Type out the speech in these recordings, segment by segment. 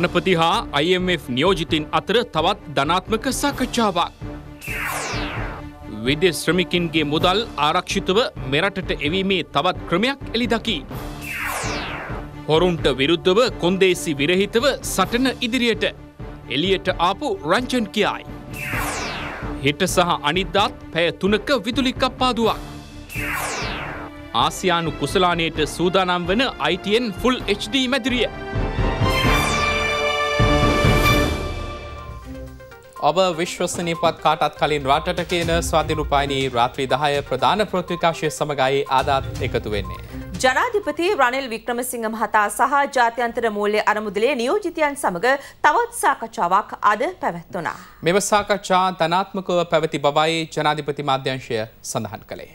ධනපති හා IMF නියෝජිතින් අතර තවත් ධනාත්මක සාකච්ඡාවක්. විදෙස් ශ්‍රමිකින්ගේ මුදල් ආරක්ෂිතව මෙරටට එවීමේ තවත් ක්‍රමයක් එළිදකි. හොරුන්ට විරුද්ධව කොන්දේසි විරහිතව සටන ඉදිරියට එලියට ආපු රංචන් කියයි. හෙට සහ අනිද්දාත් පැය තුනක විදුලි කප්පාදුවක්. ආසියානු කුසලානයට සූදානම් වන ITN ෆුල් HD මැදිරිය. ඔබ විශ්වසනී පත් කාටත් කලින් රටට කියන ස්වාධිරුපායිනී රාත්‍රී දහය ප්‍රධාන ප්‍රතිකාශය සමගයි ආදාත් එකතු වෙන්නේ. ජනාධිපති රනිල් වික්‍රමසිංහ මහතා සහ ජාත්‍යන්තර මූල්‍ය අරමුදලේ නියෝජිතයන් සමග තවත් සාකච්ඡාවක් අද පැවැත්වුණා. මෙම සාකච්ඡා ධනාත්මකව පැවති බවයි ජනාධිපති මාධ්‍යංශය සඳහන් කළේ.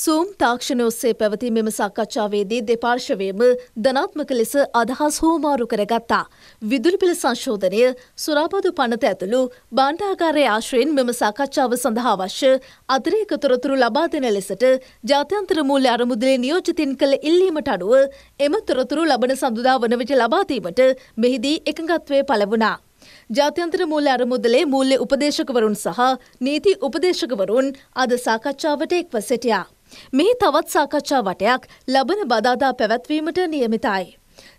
සූම් තාක්ෂණ ඔස්සේ පැවති මෙම සාකච්ඡාවේදී දෙපාර්ශවයම ධනාත්මක ලෙස අදහස් හෝමාරු කරගත්තා. විදුලි පිළ සංශෝධනය සුරාපදු පනත ඇතුළු බාණ්ඩාකාරය ආශ්‍රයෙන් මෙම සාකච්ඡාව සඳහා අවශ්‍ය අතිරේක තොරතුරු ලබා දෙන ලෙසට ජාත්‍යන්තර මූල්‍ය අරමුදලේ නියෝජිතින් කළ ඉල්ලීමට අනුව එම තොරතුරු ලබන සඳුදා වන විට ලබාදීමට මෙහිදී එකඟත්වය පලවුණා. ජාත්‍යන්තර මූල්‍ය අරමුදලේ මූල්‍ය උපදේශකවරුන් සහ නීති උපදේශකවරුන් අද සාකච්ඡාවට එක්ව සිටියා. මෙහි තවත් සාකච්ඡා වටයක් ලබන බදාදා පැවැත්වීමට නියමිතයි.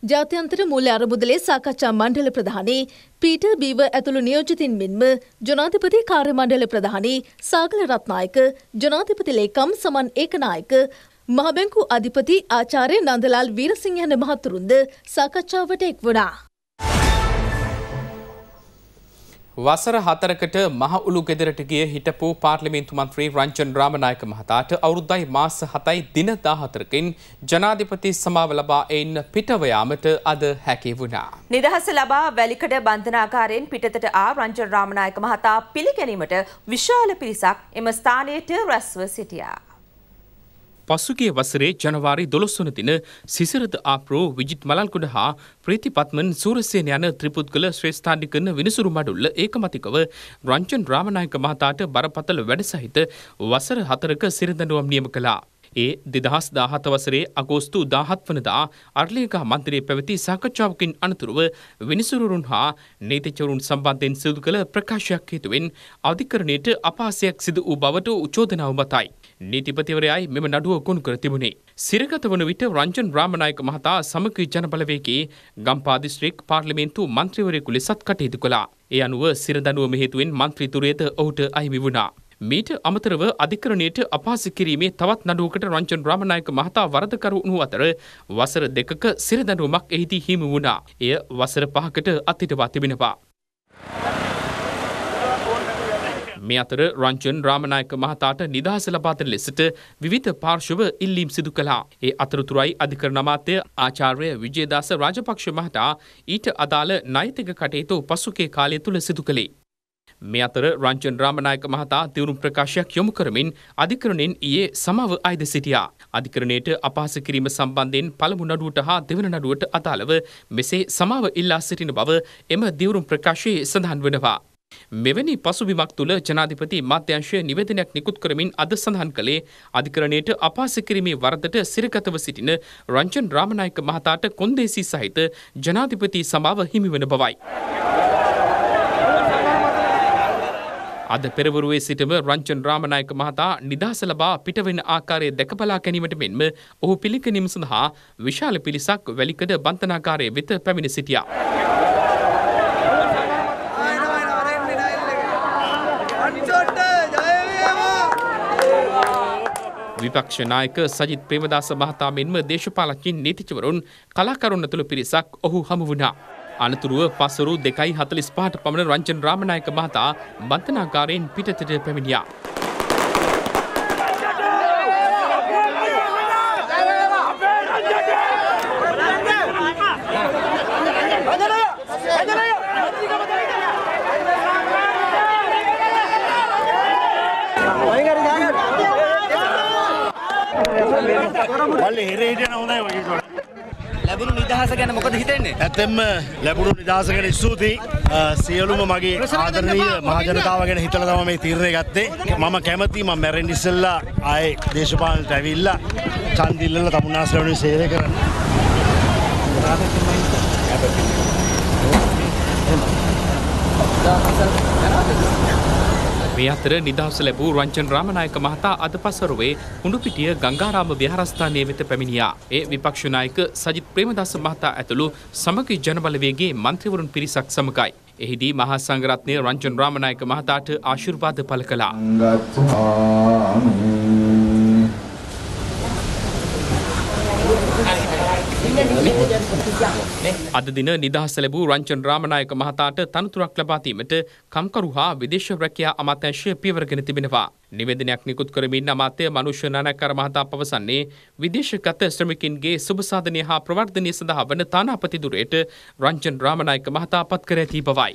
ජාත්‍යන්තර මූල්‍ය අරමුදලේ සාකච්ඡා මණ්ඩල ප්‍රධානී පීටර් බීව ඇතුළු නියෝජිතින් මෙන්ම ජනාධිපති කාර්ය මණ්ඩල ප්‍රධානී සාගල රත්නායක ජනාධිපති ලේකම් සමන් ඒකනායක මහබැංකු අධිපති ආචාර්ය නන්දලාල් වීරසිංහන මහතුරුන්ද සාකච්ඡාවට එක් වුණා. වසර හතරකට මහ උළු ගෙදරට ගිය හිටපු පාර්ලිමේන්තු මන්ත්‍රී රංජන් රාමනායක මහතාට අවුරුද්දයි මාස හතයි දින දාහතරකින් ජනාධිපති සමාව ලබා එන්න පිටව යාමට අද හැකි වුණා. නිදහස ලබා වැලිකඩ බන්ධනාකාරයෙන් පිටතට ආ රංජන් රාමනායක මහතා පිළිගැනීමට විශාල පිරිසක් එම ස්ථානයට රැස්ව සිටියා. පසුගිය වසරේ ජනවාරි දොළොස්වන දින සිසරද ආප්‍රෝ විජිත් මලල්කුඩ හා ප්‍රීතිපත්මන් සූරසයන යන ත්‍රිපුද්ගල ශ්‍රේෂ්ඨාඩි කරන විනිසුරු මඩුල්ල ඒකමතිකව රංචන් රාමනායක මහතාට බරපතල වැඩ සහිත වසර හතරක සිරදනුවම් නියම කළා. ඒ දෙදහස් දාහත වසරේ අගෝස්තු දාහත් වනදා අර්ලේකා මන්තරයේ පැවති සාකච්ඡාවකින් අනතුරුව විනිසුරුන් හා නීතිචවරුන් සම්බන්ධයෙන් සිදු කළ ප්‍රකාශයක් හේතුවෙන් අධිකරණයට අපහාසයක් සිදු වූ බවට උචෝදනාව මතයි. නීතිපතිවරයයි මෙම නඩුව ගොුණු කර තිබුණේ. සිරගත වන විට රංජන් රාමනායක මහතා සමකී ජනබලවේගේ ගම්පාදිස්ත්‍රික් පාර්ලිමේන්තු මන්ත්‍රීවරයෙකු ලෙසත් කටයුතු කළා. ඒ අනුව සිරදනුවම හේතුවෙන් මන්ත්‍රීතුරයද ඔහුට අහිමි වුණා. මීට අමතරව අධිකරණයට අපහාස කිරීමේ තවත් නඩුවකට රංචන් රාමනායක මහතා වරදකරු වුණු අතර වසර දෙකක සිරදඬුවමක් එහිදී හිමි වුණා. එය වසර පහකට අත්හිටවා තිබෙනවා. මේ අතර රංචන් රාමනායක මහතාට නිදහස ලබාදන ලෙසට විවිධ පාර්ශව ඉල්ලීම් සිදු කළා. ඒ අතරතුරයි අධිකරණ අමාත්‍ය ආචාර්ය විජේදාස රාජපක්ෂ මහතා ඊට අදාළ නෛතික කටයුතු පසුකේ කාලය තුළ සිදු කළේ. මේ අතර රංචන් රාමනායක මහතා දියුණු ප්‍රකාශයක් යොමු කරමින් අධිකරණයෙන් ඊයේ සමාව අයිද සිටියා. අධිකරණයට අපහාස කිරීම සම්බන්ධයෙන් පළමු නඩුවට හා දෙවන නඩුවට අදාළව මෙසේ සමාව ඉල්ලා සිටින බව එම දියුණු ප්‍රකාශයේ සඳහන් වනවා. මෙවැනි පසුබිමක් තුළ ජනාධිපති මාධ්‍යංශය නිවේදනයක් නිකුත් කරමින් අද සඳහන් කළේ අධිකරණයට අපහාස කිරීමේ වරදට සිරගතව සිටින රංචන් රාමනායක මහතාට කොන්දේසි සහිත ජනාධිපති සමාව හිමිවන බවයි. අද පෙරවරුවේ සිටම රංචන් රාමනායක මහතා නිදහස ලබා පිටවෙන ආකාරය දැකබලා ගැනීමට මෙන්ම ඔහු පිළිගැනීම සඳහා විශාල පිරිසක් වැලිකඩ බන්තනාකාරය වෙත පැමිණ සිටියා. විපක්ෂ නායක සජිත් ප්‍රේමදාස මහතා මෙන්ම දේශපාලකින් නීතිචවරුන් කලාකරුන් ඇතුළු පිරිසක් ඔහු හමු වුණා. අනතුරුව පසරු දෙකයි හතලිස් පාට පමණ රංචන් රාමනායක මහතා බන්ධනාකාරයෙන් පිටතට පැමිණියා. බල්ල එරේට නොදයි වගේ කොට ලැබුණු නිදහස ගැන මොකද හිතන්නේ? ඇත්තෙම ලැබුණු නිදහස ගැන ස්තුතියි. සියලුම මගේ ආදරණීය මහජනතාව ගැන හිතලා තමයි මේ තීරණය ගත්තේ. මම කැමතියි මම මැරෙන්න ඉස්සෙල්ලා ආයේ දේශපාලනට ඇවිල්ලා ඡන්ද ඉල්ලලා තමුන්නාස්රණුවේ සේවය කරන්න. Thank you. මේ අතර නිදහස ලැබූ රංචන් රාමනායක මහතා අද පසරුවේ හුණුපිටිය ගංගාරාම විහාරස්ථානයේ වෙත පැමිණියා. ඒ විපක්ෂ නායක සජිත් ප්‍රේමදාස මහතා ඇතුළු සමගි ජනබලවේගේ මන්ත්‍රීවරුන් පිරිසක් සමගයි. එහිදී මහා සංඝරත්නය රංජන් රාමනායක මහතාට ආශිර්වාද පළ කළා. අද දින නිදහස ලැබූ රංචන් රාමනායක මහතාට තනතුරක් ලබාතීමට කම්කරු හා විදේශ රැකියා අමාත්‍යංශය පියවරගෙන තිබෙනවා. නිවේදනයක් නිකුත් කරමින් අමාත්‍ය මනුෂ්‍ය නානකර මහතා පවසන්නේ විදේශගත ශ්‍රමිකින්ගේ සුභසාධනය හා ප්‍රවර්ධනය සඳහා වන තානාපතිදුරයට රංජන් රාමනායක මහතා පත් කර ඇති බවයි.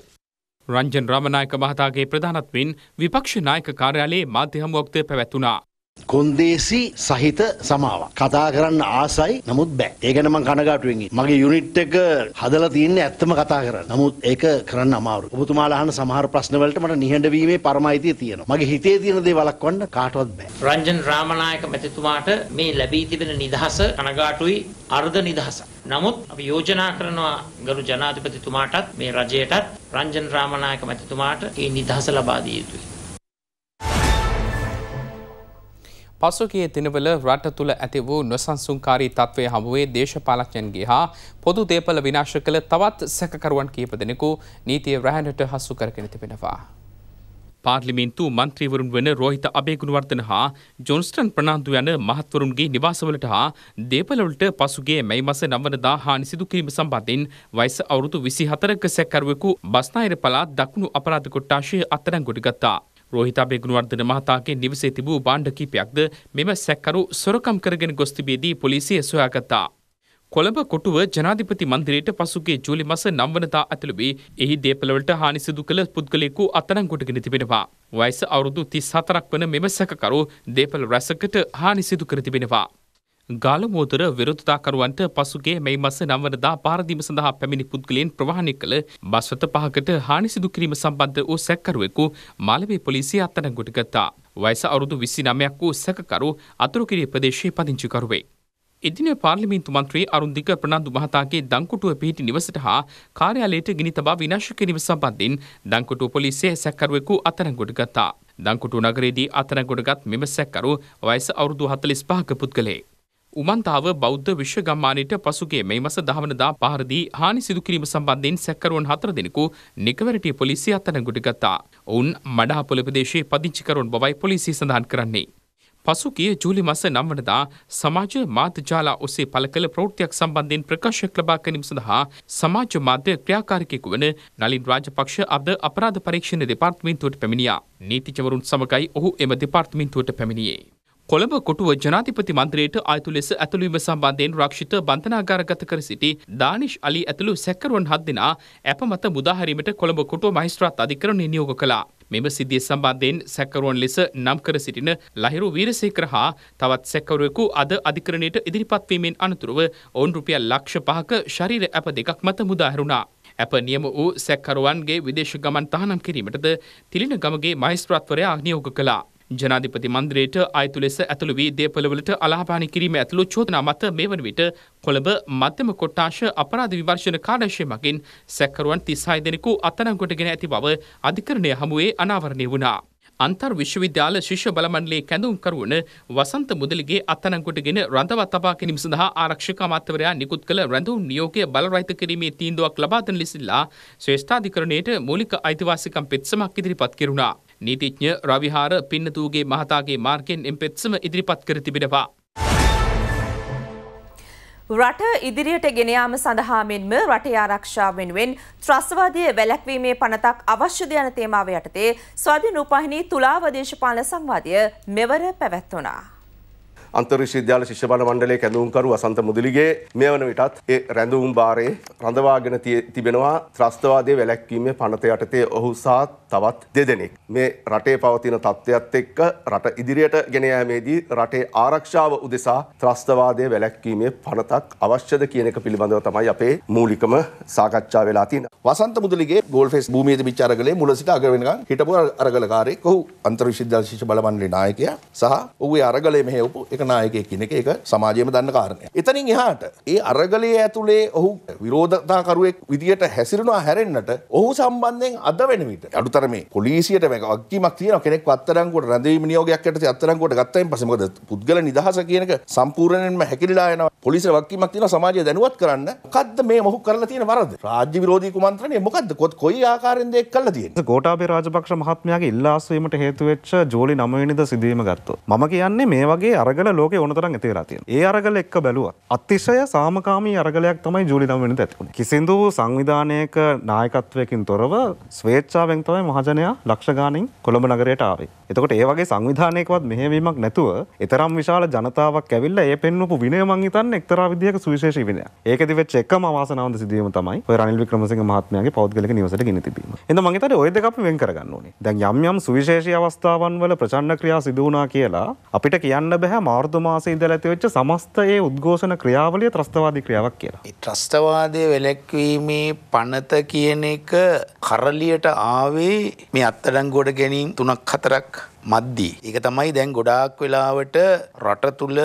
රංජන් රාමනායක මහතාගේ ප්‍රධානත්වෙන් විපක්ෂ නායක කාර්යාලයේ මාධ්‍ය හමුවක්ද පැවැත්වුණා. කොන්දේසි සහිත සමාවක්. කතා කරන්න ආසයි නමුත් බෑ. ඒකන මං කනගාටුවෙන් ඉන්නේ. මගේ යුනිට් එක හදලා තියෙන්නේ ඇත්තම කතා කරන්න. නමුත් ඒක කරන්න අමාරුයි. ඔබතුමාලා අහන සමහර ප්‍රශ්න වලට මට නිහඬ වීමේ පරමායිතිය තියෙනවා. මගේ හිතේ තියෙන දේ වළක්වන්න කාටවත් බෑ. රංජන් රාමනායක මැතිතුමාට මේ ලැබී තිබෙන නිදහස කනගාටුයි අර්ධ නිදහස. නමුත් අපි යෝජනා කරනවා ගරු ජනාධිපතිතුමාටත් මේ රජයටත් රංජන් රාමනායක මැතිතුමාට ඒ නිදහස ලබා දිය යුතුයි. පසුගිය දිනවල රට තුළ ඇති වූ නොසන්සුන්කාරී තත්ත්වය හමුවේ දේශපාලඥයන්ගේ හා පොදු දේපල විනාශ කළ තවත් සැකකරුවන් කීප දෙනෙකු නීතිය රැහැනට හසු කරගෙන තිබෙනවා. පාර්ලිමේන්තු මන්ත්‍රීවරුන් වන රෝහිත අබේගුණවර්ධන හා ජොන්ස්ටන් ප්‍රනාන්දු යන මහත්වරුන්ගේ නිවාසවලට හා දේපලවලට පසුගේ මැයි මස නවනදා හානි සිදු කිරීම සම්බන්ධයෙන් වයස අවුරුදු විසි හතරක සැකරුවෙකු බස්නාහිර පළාත් දකුණු අපරාධ කොට්ටාශය අත්තරංගොඩ ගත්තා. රෝහිතාබේ ගුණවර්ධන මහතාගේ නිවසේ තිබූ බාණ්ඩ කීපයක්ද මෙම සැකරු සොරකම් කරගෙන ගොස් තිබේදී පොලිසිය සොයාගත්තා. කොළඹ කොටුව ජනාධිපති මන්දිරයට පසුගේ ජූලි මස නම්වනතා ඇතුළු වී එහි දේපලවලට හානි සිදු කළ පුද්ගලයෙකු අත්අඩංගුවටගෙන තිබෙනවා. වයස අවුරුදු 34ක් වන මෙම සැකකරු දේපල රැසකට හානි සිදු කර තිබෙනවා. ගාලමෝතර විරෝධතාකරුවන්ට පසුගේ මෙයි මස නම්වනදා පාරදීම සඳහා පැමිණි පුද්ගලයන් ප්‍රවාහනය කළ බස්වත පහකට හානි සිදු කිරීම සම්බන්ධ වූ සැකකරුවෙකු මාලවේ පොලිසිය අත්අඩංගුවට ගත්තා. වයස අවුරුදු 29ක් වූ සැකකරු අතුරුකිරිය ප්‍රදේශයේ පදිංචිකරුවේ. එදින පාර්ලිමේන්තු මන්ත්‍රී අරුන්දික ප්‍රනාන්දු මහතාගේ දංකුටුව පිහිටි නිවසට හා කාර්යාලයට ගිනි තබා විනාශ කිරීම සම්බන්ධයෙන් දංකුටුව පොලිසිය සැකකරුවෙකු අත්අඩංගුවට ගත්තා. දංකුටු නගරයේදී අත්අඩංගුවටගත් මෙම සැකකරු වයස අවුරුදු 45ක පුද්ගලයෙක්. උමන්තාව බෞද්ධ විශ්ව ගම්මානයට පසුගේ මේ මස දහවනදා පහරදී හානි සිදුකිරීම සම්බන්ධයෙන් සැකරුවන් හතර දෙනෙකු නිකවරටිය පොලිසිය අත්අඩංගුවට ගත්තා. ඔවුන් මඩහපොළ ප්‍රදේශයේ පදිංචිකරුවන් බවයි පොලිසිය සඳහන් කරන්නේ. පසුගිය ජූලි මස නම්වනදා සමාජ මාධ්‍යජාලා ඔස්සේ පළ කළ ප්‍රවෘත්තියක් සම්බන්ධයෙන් ප්‍රකාශයක් ලබා ගැනීම සඳහා සමාජ මාධ්‍ය ක්‍රියාකාරිකයෙකු වන නලින් රාජපක්ෂ අද අපරාධ පරීක්ෂණ දෙපාර්තමේන්තුවට පැමිණියා. නීතිචවරුන් සමගයි ඔහු එම දෙපාර්තමේන්තුවට පැමිණියේ. කොළඹ කොටුව ජනාධිපති මන්ත්‍රයට අයතු ලෙස ඇතුළීම සම්බන්ධයෙන් රක්ෂිත බන්ධනාගාරගත කර සිටි දානිශ් අලි ඇතුළු සැකරුවන් හත් දෙනා ඇප මත මුදාහැරීමට කොළඹ කොටුව මහිස්ත්‍රාත් අධිකරණය නියෝග කළා. මෙම සිද්ධිය සම්බන්ධයෙන් සැකරුවන් ලෙස නම් කර සිටින ලහිරු වීරසේකර හා තවත් සැකරුවෙකු අද අධිකරණයට ඉදිරිපත් වීමෙන් අනතුරුව ඔවුන් රුපියල් ලක්ෂ පහක ශරීර ඇප දෙකක් මත මුදාහැරුණා. ඇප නියම වූ සැකරුවන්ගේ විදේශ ගමන් තහනම් කිරීමටද තිලින ගමගේ මහිස්ත්‍රාත්වරයා නියෝග කළා. ජනාධිපති මන්දිරයට අයතු ලෙස ඇතුළු වී දේපළවලට අලාපානි කිරීම ඇතුළු චෝදනා මත මේ වන විට කොළඹ මධ්‍යම කොට්ටාශ අපරාධ විවර්ශන කාර්යශය මගින් සැකරුවන් 36 දෙනෙකු අත්අඩංගුවටගෙන ඇති බව අධිකරණය හමුවේ අනාවරණය වුණා. අන්තර් විශ්වවිද්‍යාල ශිෂ්‍ය බලමණ්ඩලයේ කැඳවුම්කරුවන වසන්ත මුදලිගේ අත්අඩංගුවටගෙන රඳවා තබා ගැනීම සඳහා ආරක්ෂක අමාත්‍යවරයා නිකුත් කළ රැඳවුම් නියෝගය බලරහිත කිරීමේ තීන්දුවක් ලබා දෙන ලෙසිලා ශ්‍රේෂ්ඨාධිකරණයට මූලික අයිතිවාසිකම් පෙත්සමක් ඉදිරිපත් කෙරුණා. නීතිඥ රවිහාර පින්නතූගේ මහතාගේ මාර්ගෙන් එම් පෙත්සම ඉදිරිපත් කර තිබෙනවා. රට ඉදිරියට ගෙනයාම සඳහා මෙන්ම රටේ ආරක්ෂාව වෙනුවෙන් ත්‍රස්වාදය වැළැක්වීමේ පනතක් අවශ්‍යද යන තේමාව යටතේ ස්වාධීන රූපහිනී තුලාව දේශපාලන සංවාදය මෙවර පැවැත්වුණා. අන්තර්විශ්වවිද්‍යාල ශිෂ්‍ය බල මණ්ඩලයේ කැඳවුම්කරු වසන්ත මුදලිගේ මේ වන විටත් ඒ රැඳවුම් භාරයේ රඳවාගෙන තිබෙනවා ත්‍රස්තවාදයේ වැළැක්වීමේ පනත යටතේ ඔහු සහ තවත් දෙදෙනෙක්. මේ රටේ පවතින තත්ත්වයක් එක්ක රට ඉදිරියට ගෙනයෑමේදී රටේ ආරක්ෂාව උදෙසා ත්‍රස්තවාදය වැලැක්වීමේ පනතක් අවශ්‍යද කියන එක පිළිබඳව තමයි අපේ මූලිකම සාකච්ඡා වෙලා තියෙන. වසන්ත මුදලිගේ ගෝල්ෆෙස් භූමියේ තිබිච්ච අරගලේ මුල සිට අග වෙනකන් හිටපු අරගලකාරයෙක් ඔහු අන්තර් විශ්වවිද්‍යාල ශිෂ්‍ය බල මණ්ඩලයේ නායකයා සහ ඔහු ඒ අරගලේ මෙහෙවපු එක නායකයෙක් කියන එක ඒක සමාජයේම දන්න කාරණයක්. එතනින් එහාට ඒ අරගලයේ ඇතුලේ ඔහු විරෝධතාකරුවෙක් විදියට හැසිරෙනවා හැරෙන්නට ඔහු සම්බන්ධයෙන් අද වෙන විට අඩුතරමේ පොලිසියට මේක වගකීමක් තියෙනවා කෙනෙක් අත්අඩංගුවට රැඳවීම නියෝගයක් යටතේ අත්අඩංගුවට ගත්තයින් පස්සේ මොකද පුද්ගල නිදහස කියන එක සම්පූර්ණයෙන්ම හැකිලිලා යනවා පොලිසිය වගකීමක් තියෙනවා සමාජය දැනුවත් කරන්න මොකද්ද මේ මොහු කරලා තියෙන වරද රාජ්‍ය විරෝධී කුමන්ත්‍රණය මොකද්ද කොයි ආකාරයෙන්ද ඒක කරලා තියෙන්නේ ගෝඨාභය රාජපක්ෂ මහත්මයාගේ ඉල්ලාස් වීමට හේතු වෙච්ච ජූලි 9 වෙනිදා සිදුවීම ගත්තොත් මම කියන්නේ මේ වගේ අරගල ලෝකේ ඕනතරම් ඇති වෙලා තියෙනවා. ඒ අරගල එක්ක බැලුවා. අතිශය සාමකාමී අරගලයක් තමයි ජූලි 9 වෙනිදා ඇති වුණේ. කිසිදු සංවිධානයක නායකත්වයකින් තොරව ස්වේච්ඡාවෙන් තමයි මහජනයා ලක්ෂ ගාණින් කොළඹ නගරයට ආවේ. එතකොට ඒ වගේ සංවිධානයකවත් මෙහෙයවීමක් නැතුව ඊතරම් විශාල ජනතාවක් ඇවිල්ලා ඒ පෙන්වපු විනය මං හිතන්නේ එක්තරා විදිහක සුවිශේෂී විනයක්. ඒකෙදි වෙච්ච එකම අවාසනාවන්ත සිදුවීම තමයි ඔය රනිල් වික්‍රමසිංහ මහත්මයාගේ පෞද්ගලික නිවසට ගෙන තිබීම. එහෙනම් මං හිතන්නේ ওই දෙක අපි වෙන් කරගන්න ඕනේ. දැන් යම් යම් සුවිශේෂී අවස්ථාවන් වල ප්‍රචණ්ඩ ක්‍රියා සිදු වුණා කියලා අපිට කියන්න බෑ මාර්තු මාසයේ ඉඳලා ඇති වෙච්ච සමස්ත ඒ උද්ඝෝෂණ ක්‍රියාවලිය ත්‍රස්තවාදී ක්‍රියාවක් කියලා. ත්‍රස්තවාදය වැලැක්වීමේ පනත කියන එක කරලියට ආවේ මේ අත්තඩංගුවට ගැනීම් තුනක් හතරක් මද්දී. ඒක තමයි දැන් ගොඩාක් වෙලාවට රට තුළ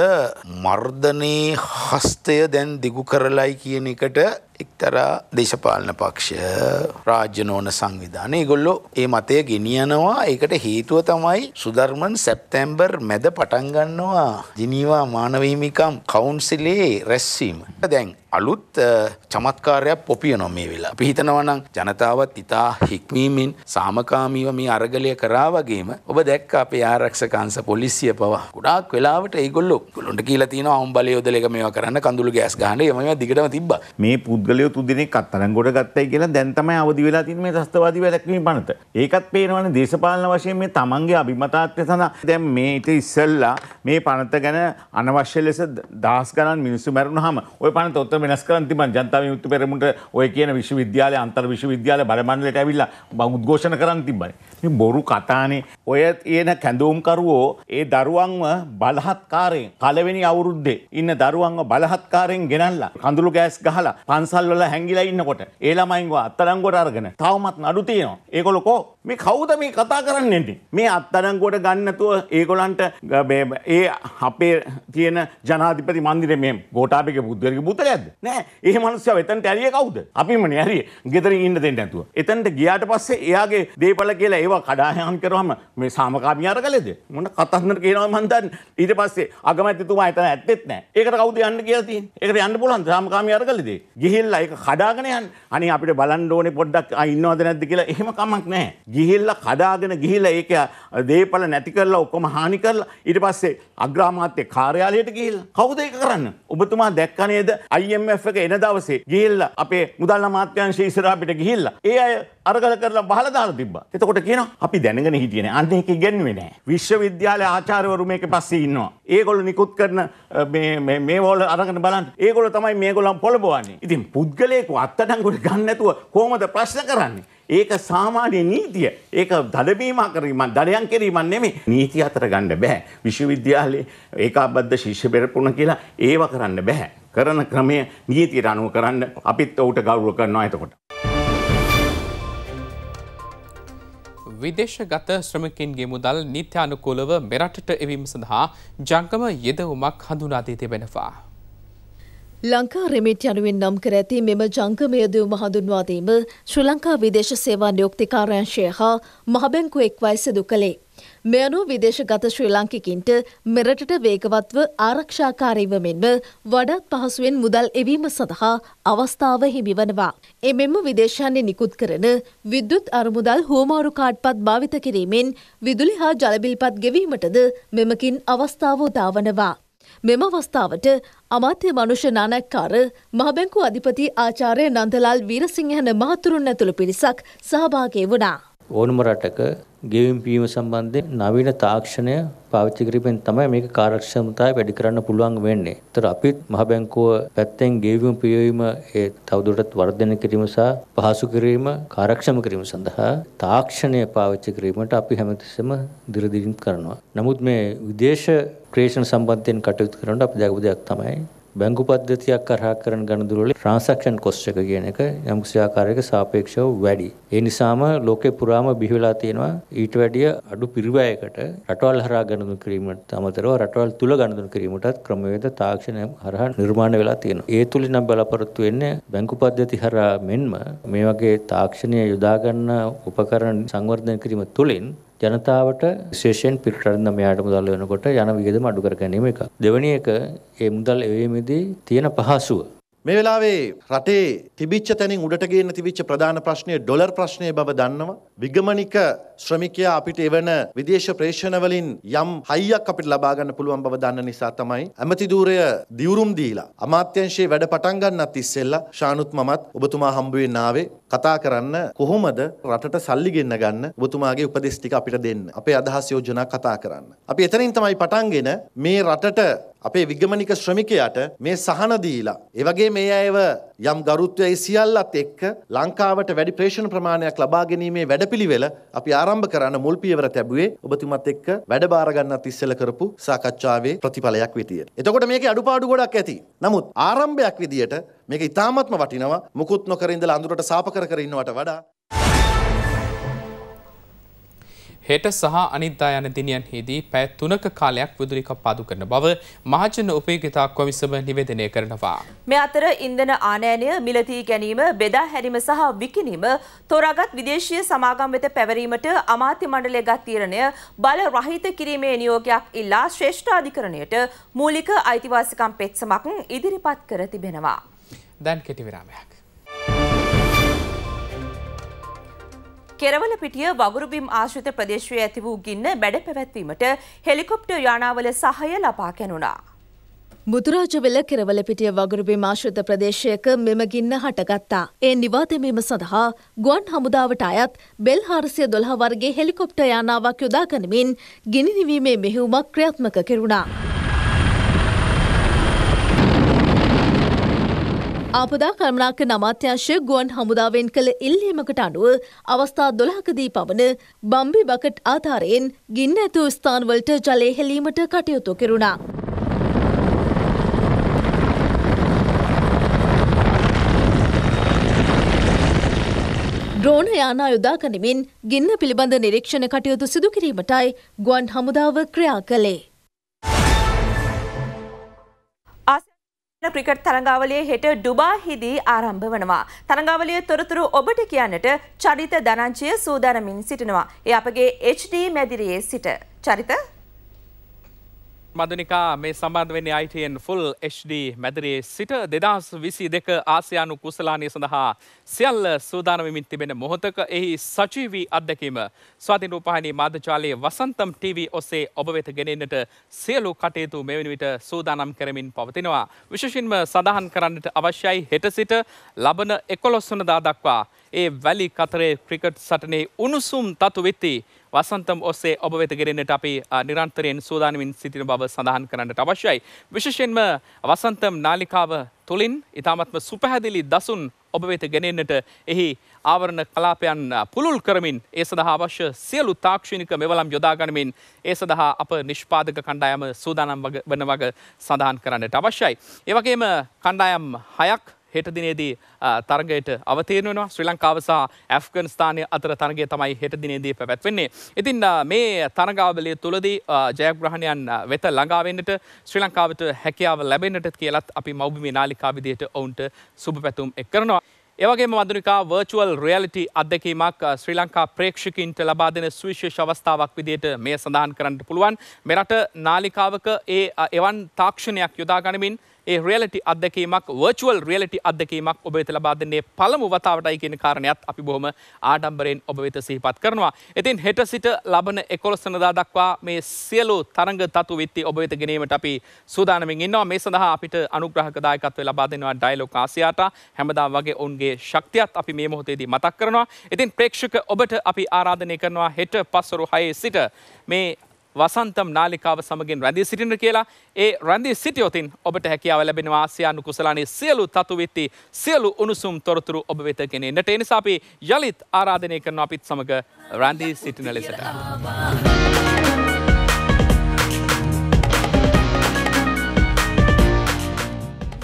මර්ධනයේ හස්තය දැන් දිගු කරලයි කියන එකට එක්තරා දේශපාලන පක්ෂ රාජ්‍ය නෝන සංවිධාන ඒගොල්ලෝ ඒ මතය ගෙනියනවා ඒකට හේතුව තමයි සුධර්මන් සැප්තැම්බර් මැද පටන්ගන්නවා ජිනීවා මානවහිමිකම් කවුන්සිලේ රැස්වීම. දැන් අලුත් චමත්කාරයක් පොපිය නො මේ වෙලා පිහිතනවනම් ජනතාවත් ඉතා හික්මීමෙන් සාමකාමීව මේ අරගලය කරාවගේම ඔබ දැක්ක අපේ ආරක්ෂකංශ පොලිසිය පවා. ගොඩාක් වෙලාවට ඒගොල්ලො ගොලොන්ට කියල තින අවම් බලය යොදලක මේ කරන්න කඳුළු ගෑස් ගහන ම දිගටම තිබ මේ පුද්ගලය තුදිනෙක් අත්තරන් ගොඩ ගත්තයි කියලා දැන් තමයි අවදි වෙලා තින් මේ ත්‍රස්තවාදී වැදැක්වීම පනත. ඒකත් පේනවන දේශපාලන වශයෙන් මේ තමන්ගේ අභිමතාත්වය සඳහා. දැන් මේ ඉත ඉස්සල්ලා මේ පනත ගැන අනවශ්‍ය ලෙස දහස් ගණන් මිනිස්සු මැරුණාම ওই පනත ඔත්ත වෙනස් කරන් තිබන් ජනතා විමුක්ති පෙරමුණට ඔය කියන විශ්වවිද්‍යාලය අන්තර් විශ්වවිද්‍යාල බලමණ්ඩලයට ඇවිල්ලා උද්ඝෝෂණ කරන්න තිබ්බයි. මේ බොරු කතානේ. ඔය තියෙන කැඳවුම්කරුවෝ ඒ දරුවන්ව බලහත්කාරයෙන් පළවෙනි අවුරුද්දේ ඉන්න දරුවන්ව බලහත්කාරයෙන් ගෙනල්ලා කඳුළු ගෑස් ගහලා පන්සල් වල හැංගිලා ඉන්නකොට ඒ ළමයින්ව අත්අඩංගුවට අරගෙන තවමත් නඩු තියෙනවා. ඒගොල්ලෝ කෝ මේ කවුද මේ කතා කරන්නේ මේ අත්අඩංගුවට ගන්න නැතුව ඒගොල්ලන්ට ඒ අපේ තියෙන ජනාධිපති මන්දිරේ මේ ගෝඨාභයගේ බුද්ධලගේ පුතලයක්ද? නෑ. ඒ මනුස්සයා එතනට ඇරියේ කවුද? අපිමනේ ඇරියේ. ගෙදරින් ඉන්න දෙන්න නැතුව. එතනට ගියාට පස්සේ එයාගේ දේපල කියලා ඒවා කඩායම් කරාම මේ සාමකාමී අරගලද? මොන කතන්දර කියනවා මන් දන්නේ. ඊට පස්සේ අගමැතිතුමා එතන ඇත්තෙත් නෑ. ඒකට කවුද යන්න කියලා තියෙන්නේ? ඒකට යන්න පුළුවන් සාමකාමී අරගලද? ගිහිල්ලා ඒක කඩාගෙන යන්න. අනේ අපිට බලන්න ඕනේ පොඩ්ඩක් ඉන්නවද නැද්ද කියලා එහෙම කමක් නෑ. ගිහිල්ලා කඩාගෙන ගිහිල්ලා ඒක දේපල නැති කරලා ඔක්කොම හානි කරලා ඊට පස්සේ අග්‍රාමාත්‍ය කාර්යාලයට ගිහිල්ලා කවුද ඒක කරන්න? ඔබතුමා දැක්ක නේද IMF එක එන දවසේ ගිහිල්ලා අපේ මුදල් අමාත්‍යාංශය ඉස්සරහා පිට ගිහිල්ලා ඒ අය අරගල කරලා බහලා දාලා තිබ්බා. එතකොට කියනවා අපි දැනගෙන හිටියේ නෑ. අන්න ඒක ඉගෙනුවේ නෑ. විශ්වවිද්‍යාලයේ ආචාර්යවරු මේක පස්සේ ඉන්නවා. ඒගොල්ලෝ නිකුත් කරන මේ මේ මේ වල අරගෙන බලන්න. ඒගොල්ලෝ තමයි මේගොල්ලන් පොළඹවන්නේ. ඉතින් පුද්ගලයෙකු අත්අඩංගුවට ගන්න නැතුව කොහොමද ප්‍රශ්න කරන්නේ? ඒක සාමාන්‍ය නීතිය. ඒක දඩබීමක් කිරීමක්, දඩයන් කිරීමක් නෙමෙයි. නීති අතර ගන්න බෑ. විශ්වවිද්‍යාලයේ ඒකාබද්ධ ශිෂ්‍ය පෙරපුණ කියලා ඒව කරන්න බෑ. කරන ක්‍රමය නීතියට අනුව කරන්න අපිත් ඔහුට ගෞරව කරනවා එතකොට. විදේශගත ශ්‍රමිකින්ගේ මුදල් නිත්‍යානුකූලව මෙරටට එවීම සඳහා ජංගම යෙදවුමක් හඳුනාදී තිබෙනවා. ලංකා රෙමිට් යනුවෙන් නම් කර ඇති මෙම ජංගමයදවම හඳුන්වාදීම ශ්‍රී ලංකා විදේශ සේවා නියෝක්තිකාරංශය හා මහබැංකු එක්වයි සිදු කළේ. මේ අනුව විදේශගත ශ්‍රී ලාංකිකින්ට මෙරටට වේගවත්ව ආරක්ෂාකාරීව මෙන්ම වඩාත් පහසුවෙන් මුදල් එවීම සඳහා අවස්ථාව හිමිවනවා. එමෙන්ම විදේශයන්නේ නිකුත් කරන විද්‍යුත් අරමුදල් හෝමාරු කාඩ්පත් භාවිත කිරීමෙන් විදුලි හා ජලබිල්පත් ගෙවීමටද මෙමකින් අවස්ථාව උදාවනවා. මෙම අවස්ථාවට අමාත්‍ය මනුෂ්‍ය නානැක්කාර මහබැංකු අධිපති ආචාරය නන්දලාල් වීරසිංහන මහතුරුන් ඇතුළු පිරිසක් සහභාගී වුණා. ඕනම රටක ගෙවීම් පීම සම්බන්ධයෙන් නවීන තාක්ෂණය පාවිච්චි කිරීමෙන් තමයි මේක කාර්යක්ෂමතාවය වැඩි කරන්න පුළුවන් වෙන්නේ. ඒතර අපිත් මහ බැංකුව පැත්තෙන් ගෙවීම් පියවීම ඒ තවදුරටත් වර්ධනය කිරීම සහ පහසු කිරීම කාර්යක්ෂම කිරීම සඳහා තාක්ෂණය පාවිච්චි කිරීමට අපි හැමතිස්සෙම දිරදිරින් කරනවා. නමුත් මේ විදේශ ක්‍රේෂණ සම්බන්ධයෙන් කටයුතු කරනකොට අපි දැකපු දෙයක් තමයි බැංකු පද්ධතියක් කරහා කරන ගණදුරවල ට්‍රාන්සැක්ෂන් කොස්ට් එක කියන එක යම්කිසි ආකාරයක සාපේක්ෂව වැඩි. ඒ නිසාම ලෝකේ පුරාම බිහි වෙලා තියෙනවා ඊට වැඩිය අඩු පිරිවැයකට රටවල් හරහා ගණදුණු කිරීමට අමතරව රටවල් තුල ගණදුණු කිරීමටත් ක්‍රමවේද තාක්ෂණය හරහා නිර්මාණය වෙලා තියෙනවා. ඒ තුලින් නම් බලාපොරොත්තු වෙන්නේ බැංකු පද්ධති හරහා මෙන්ම මේ වගේ තාක්ෂණය යොදා ගන්න උපකරණ සංවර්ධනය කිරීම තුලින් ජනතාවට විශේෂයෙන් පිටරටින් මෙයාට මුදල් වෙනකොට යන වියදම අඩු කර ගැනීම එක. දෙවැනි එක ඒ මුදල් එවීමේදී තියෙන පහසුව. මේ වෙලාවේ රටේ තිබිච්ච තැනින් උඩට ගේන්න තිබිච්ච ප්‍රධාන ප්‍රශ්නය ඩොලර් ප්‍රශ්නය බව දන්නවා. විගමනික ශ්‍රමිකයා අපිට එවන විදේශ ප්‍රේෂණවලින් යම් හයියක් අපිට ලබා ගන්න පුළුවන් බව දන්න නිසා තමයි ඇමති ධූරය දිවුරුම් දීලා අමාත්‍යංශයේ වැඩ පටන් ගන්නත් ඉස්සෙල්ලා ශානුත් මමත් ඔබතුමා හම්බ වෙන්න ආවේ කතා කරන්න කොහොමද රටට සල්ලි ගෙන්න ගන්න ඔබතුමාගේ උපදෙස් ටික අපිට දෙන්න. අපේ අදහස් යෝජනා කතා කරන්න. අපි එතනින් තමයි පටන්ගෙන මේ රටට අපේ විගමනික ශ්‍රමිකයාට මේ සහන දීලා ඒ වගේ මේ අයව යම් ගරුත්වයයි සියල්ලත් එක්ක ලංකාවට වැඩි ප්‍රේෂණ ප්‍රමාණයක් ලබා ගැනීමේ වැඩපිළිවෙල අපි ආරම්භ කරන්න මුල් පියවර තැබුවේ ඔබතුමත් එක්ක වැඩ බාර ගන්නත් ඉස්සෙල්ලා කරපු සාකච්ඡාවේ ප්‍රතිඵලයක් විදියට. එතකොට මේකේ අඩුපාඩු ගොඩක් ඇති. නමුත් ආරම්භයක් විදියට මේක ඉතාමත්ම වටිනවා. මුකුත් නොකර ඉඳලා අඳුරට සාප කර කර ඉන්නවට වඩා හෙට සහ අනිද්දා යන දිනයන්හිදී පැය තුනක කාලයක් විදුලි කප්පාදු කරන බව මහජන උපයෝගිතා කොමිසම නිවේදනය කරනවා. මේ අතර ඉන්ධන ආනයනය මිලදී ගැනීම බෙදා හැරීම සහ විකිණීම තෝරාගත් විදේශීය සමාගම් වෙත පැවරීමට අමාත්‍ය මණ්ඩලය ගත් තීරණය බල රහිත කිරීමේ නියෝගයක් ඉල්ලා ශ්‍රේෂ්ඨාධිකරණයට මූලික අයිතිවාසිකම් පෙත්සමක් ඉදිරිපත් කර තිබෙනවා. දැන් කෙටි විරාමයක්. කෙරවල පිටිය වගුරුබිම් ආශ්‍රිත ප්‍රදේශයේ ඇති වූ ගින්න බැඩ පැවැත්වීමට හෙලිකොප්ටර් යානාවල සහය ලබා ගැනුණා. මුදුරාජවෙල කෙරවල පිටිය වගුරුබිම් ආශ්‍රිත ප්‍රදේශයක මෙම ගින්න හටගත්තා. ඒ නිවාතමීම සඳහා ගුවන් හමුදාවට අයත් බෙල් හාරසිය දොළහ වර්ගේ හෙලිකොප්ටර් යානාවක් යොදා ගනිමින් ගිනි නිවීමේ මෙහෙයුමක් ක්‍රියාත්මක කෙරුණා. ආපදා කළමනාක නමාත්‍යංශය ගුවන් හමුදාවෙන් කළ ඉල්ලීමකට අනුව අවස්ථා දොළහකදී පමණ බම්බි බකට් ආධාරයෙන් ගින්න ඇතු ස්ථාන්වලට ජලය හෙලීමට කටයුතු කෙරුණා. ද්‍රෝණ යානා යොදා ගනිමින් ගින්න පිළිබඳ නිරීක්ෂණ කටයුතු සිදු කිරීමටයි ගුවන් හමුදාව ක්‍රියා කළේ. ක්‍රිකට් තරඟාවලිය හෙට ඩුබාහිදී ආරම්භ වනවා. තරඟාවලිය තොරතුරු ඔබට කියන්නට චරිත ධනංචය සූදානමින් සිටිනවා. ඒ අපගේ HD මැදිරියේ සිට. චරිත මදනිකා මේ සම්බන්ධ වෙන්නේ ITN ෆුල් HD මැදරේ සිට දෙදස් විසි දෙක ආසියානු කුසලානය සඳහා සියල්ල සූදානමින් තිබෙන මොහොතක එහි සචීවී අත්දැකීම ස්වාතින් රූපහනි මාධ්‍යචාලයේ වසන්තම් TV ඔස්සේ ඔබ වෙත ගෙනෙන්නට සියලු කටයුතු මෙවැනි විට සූදානම් කරමින් පවතිනවා. විශේෂින්ම සඳහන් කරන්නට අවශ්‍යයි හෙට සිට ලබන එකොළොස් වනදා දක්වා ඒ වැලි කතරේ ක්‍රිකට් සටනේ උණුසුම් තතු වෙත්ති වසන්තම් ඔස්සේ ඔබ වෙත ගෙරෙන්නට අපි නිරන්තරයෙන් සූදානමින් සිටින බව සඳහන් කරන්නට අවශ්‍යයි. විශේෂයෙන්ම වසන්තම් නාලිකාව තුළින් ඉතාමත්ම සුපැහැදිලි දසුන් ඔබ වෙත ගෙනෙන්නට එහි ආවරණ කලාපයන් පුළුල් කරමින් ඒ සඳහා අවශ්‍ය සියලු තාක්ෂණික මෙවලම් යොදාගනමින් ඒ සඳහා අප නිෂ්පාදක කණ්ඩායම සූදානම් වන වග සඳහන් කරන්නට අවශ්‍යයි. ඒවගේම කණ්ඩායම් හයක් හෙට දිනේදී තරගයට අවතීරණනවා ශ්‍රී ලංකාව සහ ඇෆ්ගනිස්තානය අතර තරගය තමයි හෙට දිනේදී පැවැත්වෙන්නේ. ඉතින් මේ තරගාවලිය තුළදී ජයග්‍රහණයන් වෙත ළඟාවෙන්නට ශ්‍රී ලංකාවට හැකියාව ලැබෙන්නට කියලත් අපි මෞබිමි නාලිකා විදියට ඔවුන්ට සුභ පැතුම් එක් කරනවා. ඒවගේම වඳනිකා වර්චුවල් රියලිටි අත්දැකීමක් ශ්‍රී ලංකා ප්‍රේක්ෂකින්ට ලබා දෙන සුවිශේෂ අවස්ථාවක් විදියට මේ සඳහන් කරන්නට පුළුවන්. මෙරට නාලිකාවක ඒ එවන් තාක්ෂණයක් යොදා ගනිමින් ඒ රියලිටි අත්දැකීමක් වර්චුවල් රියලිටි අත්දැකීමක් ඔබ වෙත ලබා දෙන්නේ පළමු වතාවටයි කියන කාරණයක් අපි බොහොම ආඩම්බරයෙන් ඔබ වෙත සිහිපත් කරනවා. ඉතින් හෙට සිට ලබන 11 වෙනිදා දක්වා මේ සියලු තරඟ තතු විත්ති ඔබ වෙත ගෙනීමට අපි සූදානමින් ඉන්නවා. මේ සඳහා අපිට අනුග්‍රහක දායකත්වය ලබා දෙනවා ඩයලොග් ආසියාට. හැමදාම වගේ ඔවුන්ගේ ශක්තියත් අපි මේ මොහොතේදී මතක් කරනවා. ඉතින් ප්‍රේක්ෂක ඔබට අපි ආරාධනය කරනවා හෙට පස්වරු 6 සිට මේ වසන්තම් නාලිකාව සමගින් රැඳී සිටින කියලා. ඒ රැඳී සිටියොතින් ඔබට හැකියාව ලැබෙනවා. ආසියානු කුසලානේ සියලු තතුවිත්ති සියලු උණුසුම් තොරතුරු ඔබ වෙත ගෙනෙන්නට. ඒ නිසා අපි යලිත් ආරාධනය කරනවා අපිත් සමග රැඳී සිටින ලෙසට.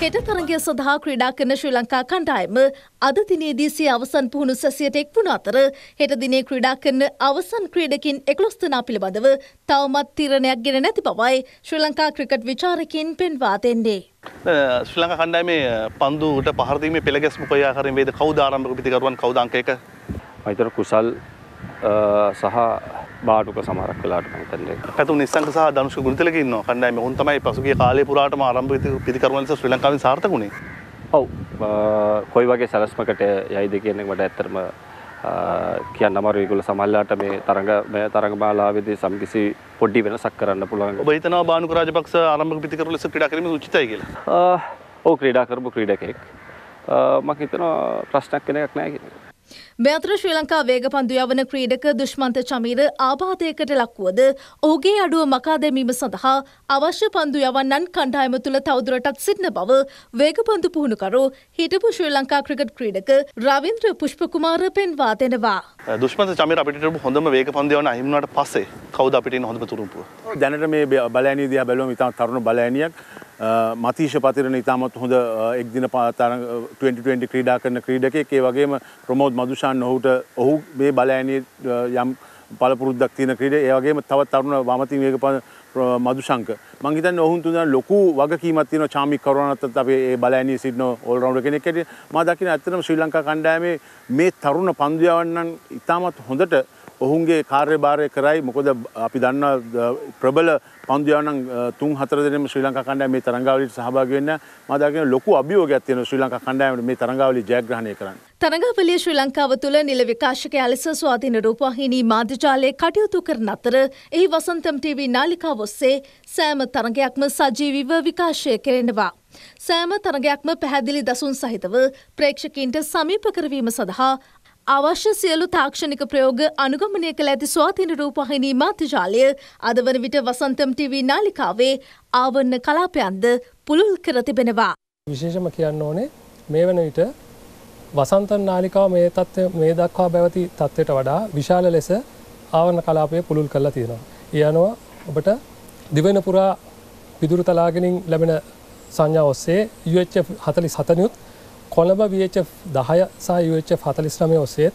හෙට තරගය සඳහා ක්‍රීඩා කරන ශ්‍රී ලංකා කණ්ඩායම අද දිනේදී සිය අවසන් පුහුණු සැසියට එක් වුණ අතර හෙට දිනේ ක්‍රීඩා කරන අවසන් ක්‍රීඩකින් එකොළොස් දෙනා පිළිබඳව තවමත් තීරණයක් ගෙන නැති බවයි ශ්‍රී ලංකා ක්‍රිකට් විචාරකින් පෙන්වා දෙන්නේ. ශ්‍රී ලංකා කණ්ඩායමේ පන්දුට පහර දීමේ පෙළගැස්ම කොයි ආකාරයෙන් වේද කවුද ආරම්භක පිටිකරුවන් කවුද අංක එක? මම හිතන කුසල් සහ බාටුක සමහරක් වෙලාට මම හිතන්නේ. පැතු නිස්සංක සහ ධනුෂ්ක ගුණතිලක ඉන්නවා. කණ්ඩායම උන් තමයි පසුගිය කාලේ පුරාටම ආරම්භ පිටිකරුවන් ලෙස ශ්‍රී ලංකාවෙන් සාර්ථක වුණේ. ඔව්. කොයි වගේ සැලස්මකට යයිද කියන එක මට ඇත්තටම කියන්න අමාරුයි ඒගොල්ලෝ සමහරලාට මේ තරඟ මේ තරඟ මාලාවේදී සම්කිසි පොඩි වෙනසක් කරන්න පුළුවන්. ඔබ හිතනවා බානුක රාජපක්ෂ ආරම්භක පිටිකරු ලෙස ක්‍රීඩා කිරීම උචිතයි කියලා? ඔව් ක්‍රීඩා කරපු ක්‍රීඩකෙක්. මම හිතනවා ප්‍රශ්නයක් කෙන එකක් නැහැ කියන එක. මේ අතර ශ්‍රී ලංකා වේගපන්දු යවන ක්‍රීඩක දුෂ්මන්ත චමීර ආබාධයකට ලක්වුවද ඔහුගේ අඩුව මකා දැමීම සඳහා අවශ්‍ය පන්දු යවන්නන් කණ්ඩායම තුළ තවදුරටත් සිටින බව වේගපන්දු පුහුණුකරු හිටපු ශ්‍රී ලංකා ක්‍රිකට් ක්‍රීඩක රවින්ද්‍ර පුෂ්පකුමාර පෙන්වා දෙනවා. දුෂ්මන්ත චමීර අපිට හොඳම වේගපන්දු යවන අහිමිුණාට පස්සේ කවුද අපිට ඉන්න හොඳම තුරුම්පුව? දැනට මේ බලෑනිය දිහා බැලුවම ඉතාම තරුණ බලෑනියක් මතීශ පතිරණ ඉතාමත් හොඳ එක්දින පාතරං 2020 ක්‍රීඩා කරන ක්‍රීඩකෙක්. ඒ වගේම ප්‍රමෝද් මදුෂාන් ඔහුට ඔහු මේ බලෑනී යම් පලපුරුද්දක් තියෙන ක්‍රීඩ. ඒ වගේම තවත් තරුණ වමතින් වේග මදුශංක මං හිතන්නේ ඔවුන් තුන ලොකු වගකීමක් තියෙනවා. චාමික් කරුණානත් අපේ ඒ බලෑනිය සිටින ඕල් රවුන්ඩර් කෙනෙක් හැටියට. මම දකින ඇත්තටම ශ්‍රී ලංකා කණ්ඩායමේ මේ තරුණ පන්දු යවන්නන් ඉතාමත් හොඳට ඔහුන්ගේ කාර්යභාරය කරයි මොකද අපි දන්න ප්‍රබල පන්දුයානම් තුන් හතර දෙනෙම ශ්‍රී ලංකා කණ්ඩායම මේ තරඟාවලියට සහභාගී වෙන්න මම දකින ලොකු අභියෝගයක් තියෙනවා ශ්‍රී ලංකා කණ්ඩායමට මේ තරඟාවලිය ජයග්‍රහණය කරන්න. තරඟාවලිය ශ්‍රී ලංකාව තුළ නිල විකාශකයා ලෙස ස්වාධීන රූපවාහිනී මාධ්‍යජාලය කටයුතු කරන අතර එහි වසන්තම් ටීවී නාලිකාව ඔස්සේ සෑම තරඟයක්ම සජීවීව විකාශය කෙරෙනවා. සෑම තරගයක්ම පැහැදිලි දසුන් සහිතව ප්‍රේක්ෂකින්ට සමීප කරවීම සඳහා අවශ්‍ය සියලු තාක්ෂණික ප්‍රයෝග අනුගමනය කළ ඇති ස්වාතින රූපහිනී මාධ්‍යජාලය අද වන විට වසන්තම් TV නාලිකාවේ ආවන්න කලාපයන්ද පුළුල් කර තිබෙනවා. විශේෂම කියන්න ඕනේ මේ වන විට වසන්තන් නාලිකාව මේ තත්ත්වය මේ දක්වා බැවති තත්ත්වයට වඩා විශාල ලෙස ආවරණ කලාපය පුළුල් කරලා තියෙනවා. ඒ අනුව ඔබට දිවෙන පුරා පිදුරු තලාගෙනින් ලැබෙන සංඥා ඔස්සේ UHF 47 නුත් කොළඹ VHF දහය සහ UHF හතලිස් නමය ඔස්සේත්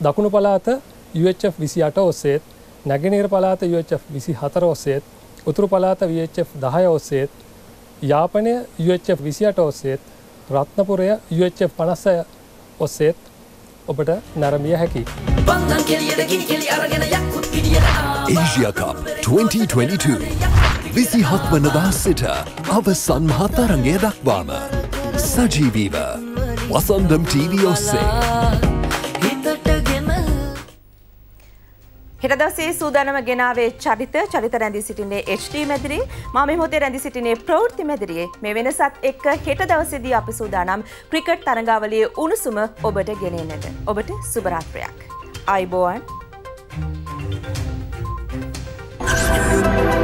දකුණු පලාත UHF විසි අට ඔස්සේත් නැගෙනීර පලාත UHF විසි හතර ඔස්සේත් උතුරු පලාත VHF දහය ඔස්සේත් යාපනය UHF විසි අට ඔස්සේත් රත්නපුරය UHF පනස්සය ඔස්සේත් ඔබට නැරඹිය හැකි. Asia Cup 2022 විසි හත්වනදා සිට අවසන් මහතරගේ දක්වාම සජීවීව ವಸಂತಂ ಟಿವಿ ಒಸ್ಸೇ හෙට දවසේ සූදානම ගෙනාවේ චරිත චරිත රැඳී සිටින්නේ HD මැදිරි මම මෙහොතේ රැඳී සිටින්නේ ප්‍රවෘත්ති මැදිරියේ. මේ වෙනසත් එක්ක හෙට දවසේදී අපි සූදානම් ක්‍රිකට් තරඟාවලියේ උණුසුම ඔබට ගෙනෙන්නට. ඔබට සුබ රාත්‍රියක්. අයිබෝවන් Thank you.